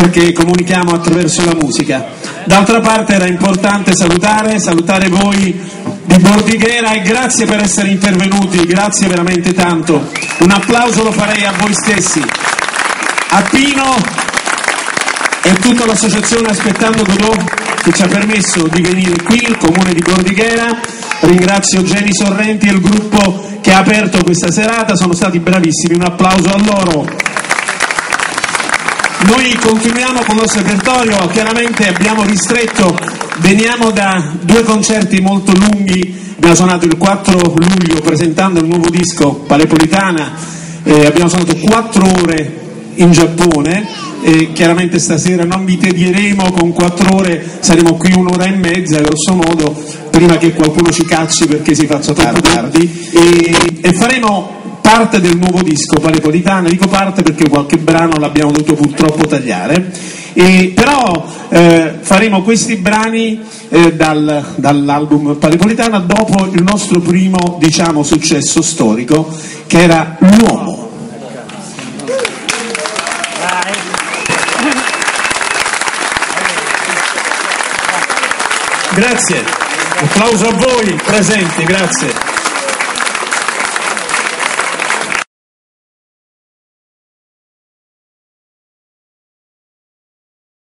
perché comunichiamo attraverso la musica. D'altra parte era importante salutare, salutare voi di Bordighera e grazie per essere intervenuti, grazie veramente tanto. Un applauso lo farei a voi stessi, a Pino e tutta l'associazione Aspettando Godot che ci ha permesso di venire qui, il comune di Bordighera. Ringrazio Geni Sorrenti e il gruppo che ha aperto questa serata, sono stati bravissimi, un applauso a loro. Noi continuiamo con il nostro repertorio, chiaramente abbiamo ristretto, veniamo da due concerti molto lunghi, abbiamo suonato il 4 luglio presentando il nuovo disco Palepolitana, eh, abbiamo suonato quattro ore in Giappone e chiaramente stasera non vi tedieremo con quattro ore, saremo qui un'ora e mezza grosso modo prima che qualcuno ci cacci perché si faccia troppo tardi. e, e faremo parte del nuovo disco Palepolitana, dico parte perché qualche brano l'abbiamo dovuto purtroppo tagliare, e, però eh, faremo questi brani eh, dal, dall'album Palepolitana dopo il nostro primo diciamo, successo storico che era L'uomo. Grazie, applauso a voi presenti, grazie.